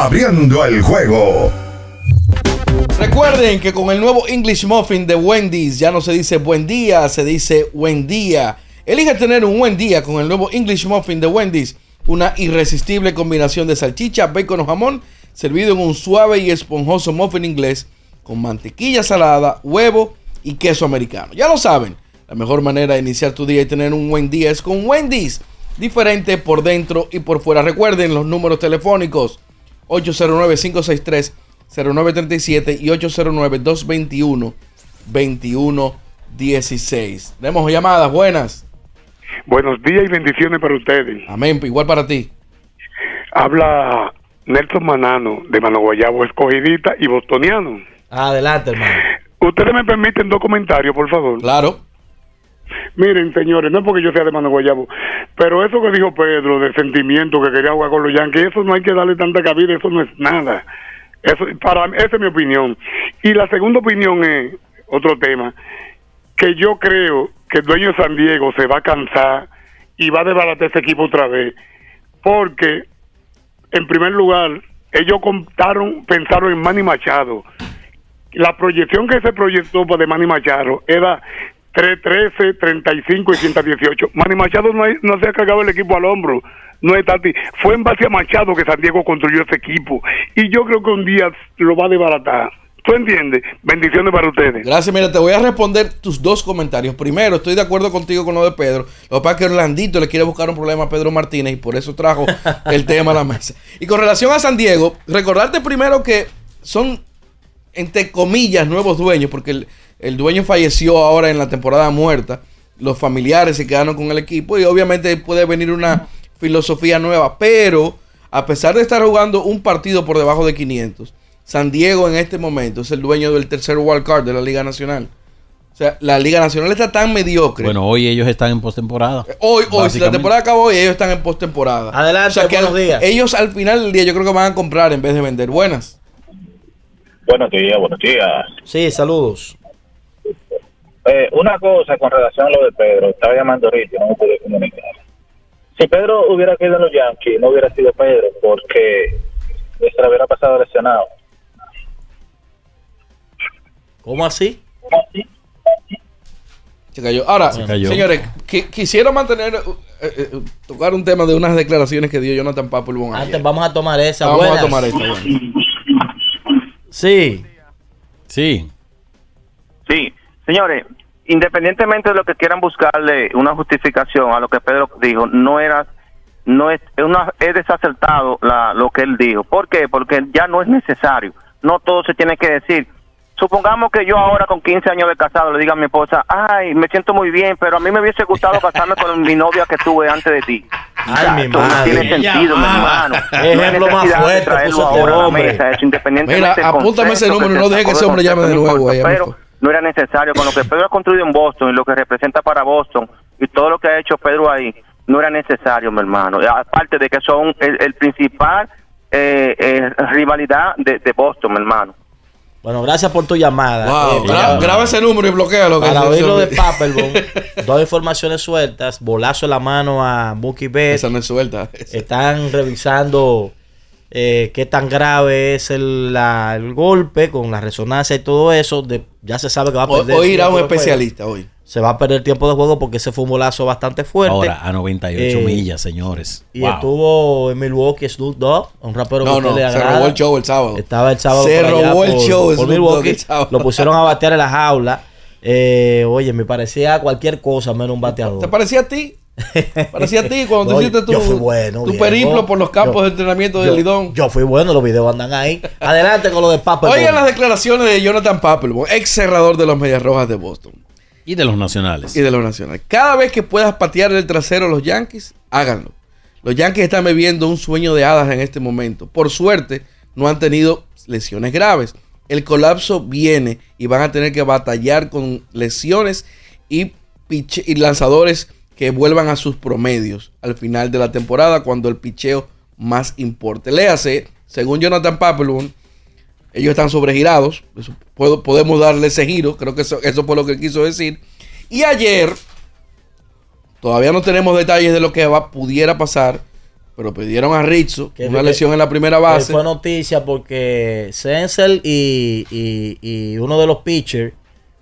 abriendo el juego. Recuerden que con el nuevo English Muffin de Wendy's ya no se dice buen día, se dice buen día. Elige tener un buen día con el nuevo English Muffin de Wendy's, una irresistible combinación de salchicha, bacon o jamón, servido en un suave y esponjoso muffin inglés con mantequilla salada, huevo y queso americano. Ya lo saben, la mejor manera de iniciar tu día y tener un buen día es con Wendy's, diferente por dentro y por fuera. Recuerden los números telefónicos 809 563 0937 y 809-221-2116. Tenemos llamadas, buenas. Buenos días y bendiciones para ustedes. Amén, igual para ti. Habla Nelson Manano de Mano Guayabo, escogidita y bostoniano. Adelante, hermano. Ustedes me permiten dos comentarios, por favor. Claro. Miren, señores, no es porque yo sea de Mano Guayabo, pero eso que dijo Pedro de sentimiento que quería jugar con los Yankees, eso no hay que darle tanta cabida, eso no es nada. Eso, para esa es mi opinión. Y la segunda opinión es otro tema, que yo creo que el dueño de San Diego se va a cansar y va a desbaratar ese equipo otra vez, porque en primer lugar ellos contaron, pensaron en Manny Machado. La proyección que se proyectó de Manny Machado era 313, 35 y 118. Manny Machado no, no se ha cargado el equipo al hombro no es Tati. Fue en base a Machado que San Diego construyó ese equipo. Y yo creo que un día lo va a desbaratar. ¿Tú entiendes? Bendiciones para ustedes. Gracias, mira, te voy a responder tus dos comentarios. Primero, estoy de acuerdo contigo con lo de Pedro. Lo que pasa es que Orlandito le quiere buscar un problema a Pedro Martínez y por eso trajo el tema a la mesa. Y con relación a San Diego, recordarte primero que son, entre comillas, nuevos dueños, porque el, el dueño falleció ahora en la temporada muerta. Los familiares se quedaron con el equipo y obviamente puede venir una filosofía nueva, pero a pesar de estar jugando un partido por debajo de 500, San Diego en este momento es el dueño del tercer wild card de la Liga Nacional. O sea, la Liga Nacional está tan mediocre. Bueno, hoy ellos están en postemporada. Hoy, hoy, si la temporada acabó hoy, ellos están en postemporada. Adelante, o sea, buenos días. Ellos al final del día yo creo que van a comprar en vez de vender. Buenas. Buenos días, buenos días. Sí, saludos. Eh, una cosa con relación a lo de Pedro, estaba llamando ahorita y no me pude comunicar si Pedro hubiera quedado en los Yankees, no hubiera sido Pedro, porque nuestra hubiera pasado lesionado. ¿Cómo así? Se cayó. Ahora, señores, quisiera mantener, eh, eh, tocar un tema de unas declaraciones que dio Jonathan Papelbon Antes vamos a tomar esa. Vamos a tomar esta. Sí. Sí. Sí. Señores, independientemente de lo que quieran buscarle una justificación a lo que Pedro dijo, no era no es una, es desacertado la, lo que él dijo. ¿Por qué? Porque ya no es necesario. No todo se tiene que decir. Supongamos que yo ahora con 15 años de casado le diga a mi esposa, ay, me siento muy bien, pero a mí me hubiese gustado casarme con mi novia que tuve antes de ti. Ay, mi madre. No tiene sentido, mi hermano. Ejemplo no más fuerte, ahora a la mesa, eso independientemente Mira, apúntame ese número, no deje que ese hombre llame de nuevo. pero, no era necesario. Con lo que Pedro ha construido en Boston y lo que representa para Boston y todo lo que ha hecho Pedro ahí, no era necesario, mi hermano. Aparte de que son el, principal eh, eh, rivalidad de, Boston, mi hermano. Bueno, gracias por tu llamada. Wow, eh, graba ese número y bloquealo. Para oírlo de Papelbon, dos informaciones sueltas, bolazo en la mano a Mookie Betts. Esa no es suelta. Están revisando eh, qué tan grave es el, golpe con la resonancia y todo eso. ya se sabe que va a perder. Hoy irá un especialista hoy. Se va a perder tiempo de juego porque ese fue un bolazo bastante fuerte. Ahora, a 98 eh, millas, señores. Y estuvo en Milwaukee Snoop Dogg, un rapero no, que no, le se robó el show el sábado. Estaba el sábado Se robó el show por Milwaukee. Lo pusieron a batear en la jaula. Eh, oye, me parecía cualquier cosa menos un bateador. ¿Te parecía a ti? Parecía a ti cuando tú hiciste tu, bueno, tu periplo por los campos de entrenamiento de Lidón. Yo fui bueno, los videos andan ahí. Adelante con lo de Papelbon. Oigan las declaraciones de Jonathan Papelbon, ex cerrador de los Medias Rojas de Boston. Y de los nacionales. Y de los nacionales. Cada vez que puedas patear el trasero a los Yankees, háganlo. Los Yankees están viviendo un sueño de hadas en este momento. Por suerte, no han tenido lesiones graves. El colapso viene y van a tener que batallar con lesiones y, y lanzadores que vuelvan a sus promedios al final de la temporada cuando el picheo más importe. Léase, según Jonathan Papelbon, ellos están sobregirados. podemos darle ese giro. Creo que eso, eso fue lo que quiso decir. Y ayer, todavía no tenemos detalles de lo que va, pudiera pasar. pero pidieron a Rizzo Que- una que- lesión en la primera base. fue noticia porque Senzel y, y- y uno de los pitchers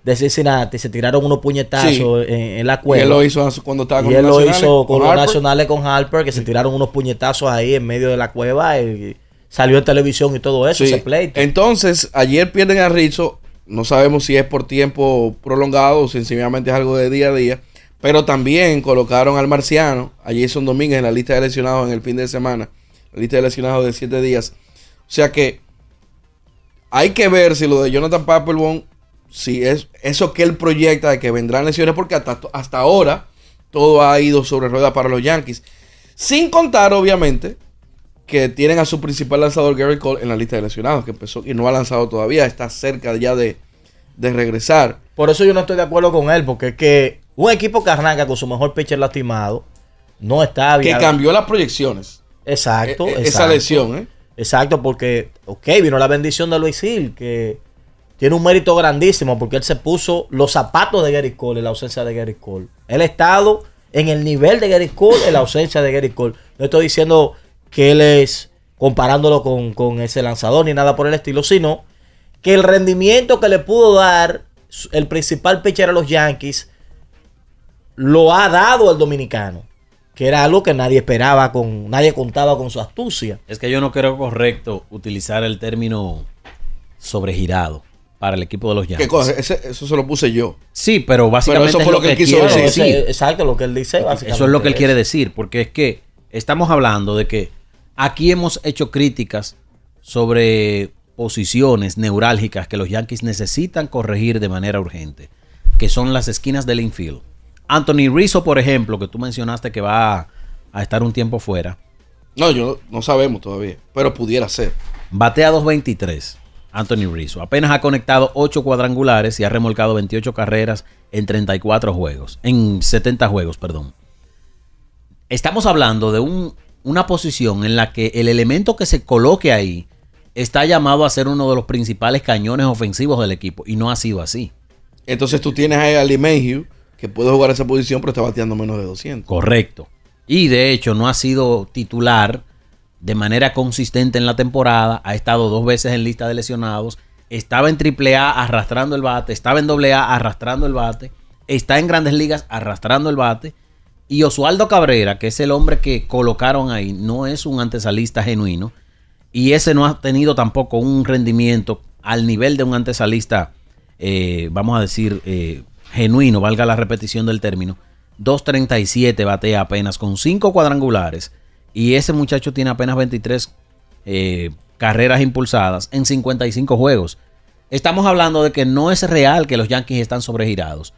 de Cincinnati se tiraron unos puñetazos Sí. en, en la Y cueva. él lo hizo cuando estaba con Y él los lo nacionales, hizo con los Harper. nacionales con Harper, que se tiraron unos puñetazos ahí en medio de la cueva y salió en televisión y todo eso, Sí. ese pleito. Entonces, ayer pierden a Rizzo. No sabemos si es por tiempo prolongado o sencillamente es algo de día a día. Pero también colocaron al marciano, a Jason Domínguez, en la lista de lesionados en el fin de semana. La lista de lesionados de siete días. O sea que hay que ver si lo de Jonathan Papelbon, si es eso que él proyecta de que vendrán lesiones, porque hasta, hasta ahora todo ha ido sobre ruedas para los Yankees. Sin contar, obviamente, que tienen a su principal lanzador Gary Cole en la lista de lesionados, que empezó y no ha lanzado todavía, está cerca ya de, de regresar. Por eso yo no estoy de acuerdo con él, porque es que un equipo que arranca con su mejor pitcher lastimado no está Que bien. cambió las proyecciones. Exacto, Eh, eh, esa exacto. lesión, ¿eh? Exacto, porque, ok, vino la bendición de Luis Hill, que tiene un mérito grandísimo, porque él se puso los zapatos de Gary Cole en la ausencia de Gary Cole. Él ha estado en el nivel de Gary Cole en la ausencia de Gary Cole. No estoy diciendo que él es comparándolo con, con ese lanzador ni nada por el estilo, sino que el rendimiento que le pudo dar el principal pitcher a los Yankees lo ha dado el dominicano, que era algo que nadie esperaba, con nadie contaba con su astucia. Es que yo no creo correcto utilizar el término sobregirado para el equipo de los Yankees. ¿Qué cosa? Ese- eso se lo puse yo. Sí, pero básicamente eso fue es lo que él quiso quiere decir. Ese- exacto, lo que él dice. básicamente Eso es lo que él quiere decir, porque es que estamos hablando de que aquí hemos hecho críticas sobre posiciones neurálgicas que los Yankees necesitan corregir de manera urgente, que son las esquinas del infield. Anthony Rizzo, por ejemplo, que tú mencionaste que va a, a estar un tiempo fuera, No, yo no sabemos todavía, pero pudiera ser. batea 2.23. Anthony Rizzo apenas ha conectado 8 cuadrangulares y ha remolcado 28 carreras en 34 juegos, en 70 juegos, perdón. Estamos hablando de un- una posición en la que el elemento que se coloque ahí está llamado a ser uno de los principales cañones ofensivos del equipo y no ha sido así. Entonces tú tienes ahí a Lee Mayhew, que puede jugar esa posición, pero está bateando menos de 200. Correcto. Y de hecho no ha sido titular de manera consistente en la temporada. Ha estado dos veces en lista de lesionados. Estaba en AAA arrastrando el bate. Estaba en AA arrastrando el bate. Está en grandes ligas arrastrando el bate. Y Oswaldo Cabrera, que es el hombre que colocaron ahí, no es un antesalista genuino. Y ese no ha tenido tampoco un rendimiento al nivel de un antesalista, eh, vamos a decir, eh, genuino, valga la repetición del término. 2.37 batea apenas con 5 cuadrangulares. Y ese muchacho tiene apenas 23 eh, carreras impulsadas en 55 juegos. Estamos hablando de que no es real que los Yankees están sobregirados.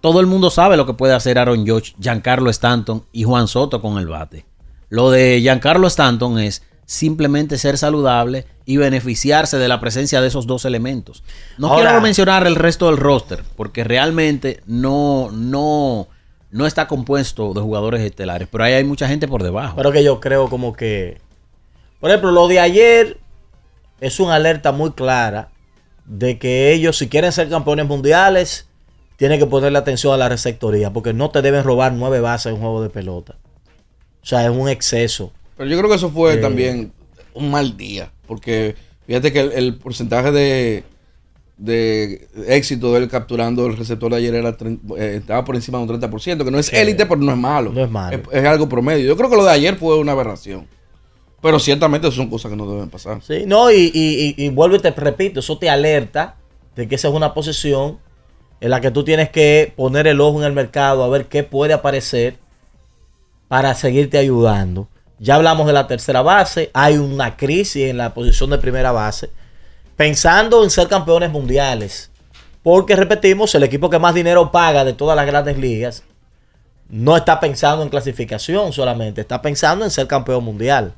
Todo el mundo sabe lo que puede hacer Aaron Judge, Giancarlo Stanton y Juan Soto con el bate. Lo de Giancarlo Stanton es simplemente ser saludable y beneficiarse de la presencia de esos dos elementos. No Ahora- quiero mencionar el resto del roster, porque realmente no, no, no está compuesto de jugadores estelares, pero ahí hay mucha gente por debajo. Pero que yo creo como que... Por ejemplo, lo de ayer es una alerta muy clara de que ellos, si quieren ser campeones mundiales, tienen que ponerle atención a la receptoría, porque no te deben robar nueve bases en un juego de pelota. O sea, es un exceso. Pero yo creo que eso fue Eh. también un mal día, porque fíjate que el, el porcentaje de, de éxito de él capturando el receptor de ayer era eh, estaba por encima de un 30%, que no es élite, pero no es malo. No es malo. Es, es algo promedio. Yo creo que lo de ayer fue una aberración. Pero ciertamente son cosas que no deben pasar. Sí, no, y, y, y- y vuelvo y te repito, eso te alerta de que esa es una posición en la que tú tienes que poner el ojo en el mercado a ver qué puede aparecer para seguirte ayudando. Ya hablamos de la tercera base, hay una crisis en la posición de primera base, pensando en ser campeones mundiales. Porque repetimos, el equipo que más dinero paga de todas las grandes ligas no está pensando en clasificación solamente, está pensando en ser campeón mundial.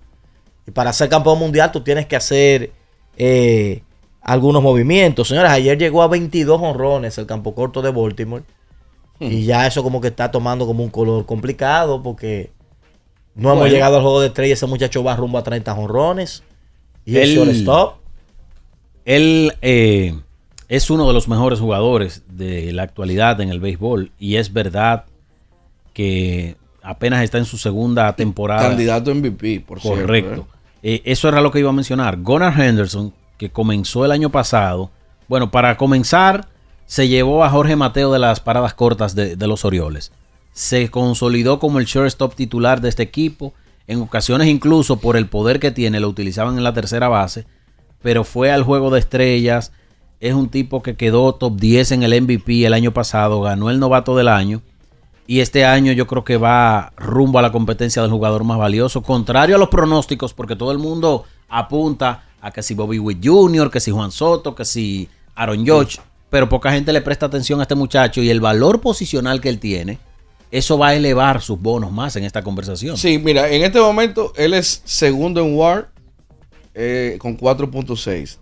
Y para ser campeón mundial tú tienes que hacer eh, algunos movimientos. Señores, ayer llegó a 22 honrones el campo corto de Baltimore. Y ya eso como que está tomando como un color complicado porque no hemos llegado al juego de estrella. Ese muchacho va rumbo a 30 honrones. Y el Él- shortstop. Él eh, es uno de los mejores jugadores de la actualidad en el béisbol y es verdad que apenas está en su segunda temporada. Candidato MVP, por cierto. Correcto. ¿eh? Eh, eso era lo que iba a mencionar. Gunnar Henderson, que comenzó el año pasado. Bueno, para comenzar, se llevó a Jorge Mateo de las paradas cortas de, de los Orioles. Se consolidó como el shortstop titular de este equipo. En ocasiones, incluso por el poder que tiene, lo utilizaban en la tercera base. Pero fue al juego de estrellas. Es un tipo que quedó top 10 en el MVP el año pasado. Ganó el novato del año. Y este año yo creo que va rumbo a la competencia del jugador más valioso. Contrario a los pronósticos, porque todo el mundo apunta a que si Bobby Witt Jr., que si Juan Soto, que si Aaron Judge. Pero poca gente le presta atención a este muchacho y el valor posicional que él tiene, eso va a elevar sus bonos más en esta conversación. Sí, mira, en este momento él es segundo en WAR eh, con 4.6.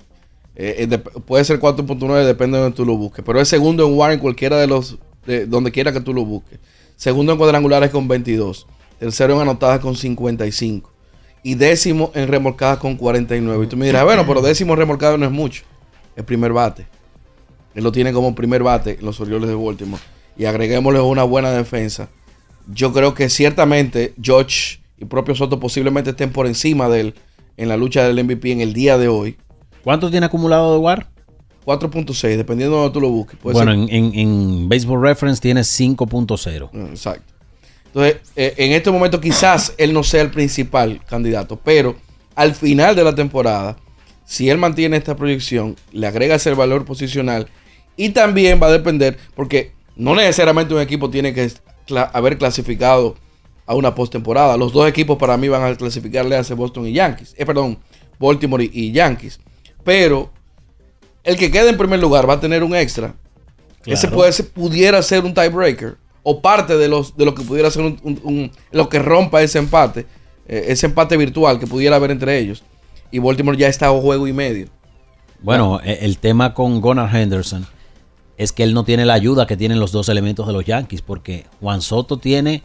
Eh, eh, de- puede ser 4.9, depende de donde tú lo busques. Pero es segundo en WAR en cualquiera de los. de donde quiera que tú lo busques. Segundo en cuadrangulares con 22. Tercero en anotadas con 55. Y décimo en remolcadas con 49. Y tú me dirás, bueno, pero décimo en remolcadas no es mucho. El primer bate. Él lo tiene como primer bate en los Orioles de Baltimore. Y agreguémosle una buena defensa. Yo creo que ciertamente George y propio Soto posiblemente estén por encima de él en la lucha del MVP en el día de hoy. ¿Cuánto tiene acumulado de WAR? 4.6, dependiendo de donde tú lo busques. Puede Bueno, ser- en, en, en Baseball Reference tiene 5.0. Mm, Exacto. Entonces, eh, en este momento quizás él no sea el principal candidato, pero al final de la temporada, si él mantiene esta proyección, le agrega ese valor posicional y también va a depender, porque no necesariamente un equipo tiene que haber clasificado a una postemporada. Los dos equipos para mí van a clasificarle a Boston y Yankees. Eh, perdón, Baltimore y, Yankees. Pero el que quede en primer lugar va a tener un extra. Ese puede pudiera ser un tiebreaker o parte de los de lo que pudiera ser un, un- un- lo que rompa ese empate, eh, ese empate virtual que pudiera haber entre ellos. Y Baltimore ya está a juego y medio. Bueno, e- el tema con Gunnar Henderson es que él no tiene la ayuda que tienen los dos elementos de los Yankees, porque Juan Soto tiene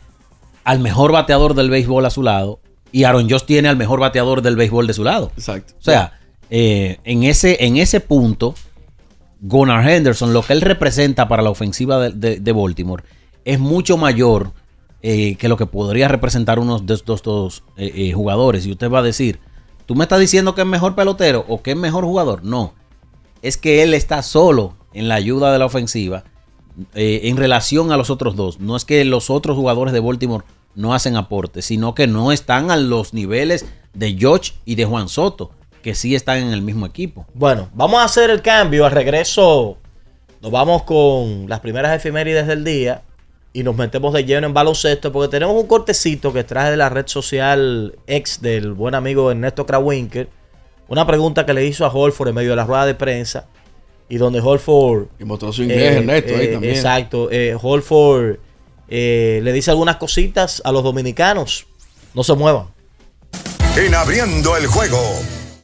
al mejor bateador del béisbol a su lado y Aaron Josh tiene al mejor bateador del béisbol de su lado. Exacto. O sea, eh, en, ese, en ese punto, Gunnar Henderson, lo que él representa para la ofensiva de, de- de Baltimore, es mucho mayor eh, que lo que podría representar uno de estos dos eh, jugadores. Y usted va a decir, ¿tú me estás diciendo que es mejor pelotero o que es mejor jugador? No, es que él está solo en la ayuda de la ofensiva eh, en relación a los otros dos. No es que los otros jugadores de Baltimore no hacen aporte, sino que no están a los niveles de George y de Juan Soto, que sí están en el mismo equipo. Bueno, vamos a hacer el cambio. Al regreso nos vamos con las primeras efemérides del día y nos metemos de lleno en baloncesto porque tenemos un cortecito que traje de la red social ex del buen amigo Ernesto Krawinkel. Una pregunta que le hizo a Holford en medio de la rueda de prensa y donde Holford... Y mostró su inglés, eh, Ernesto, ahí eh, también. Exacto. eh, Holford eh, le dice algunas cositas a los dominicanos. No se muevan. En abriendo el juego.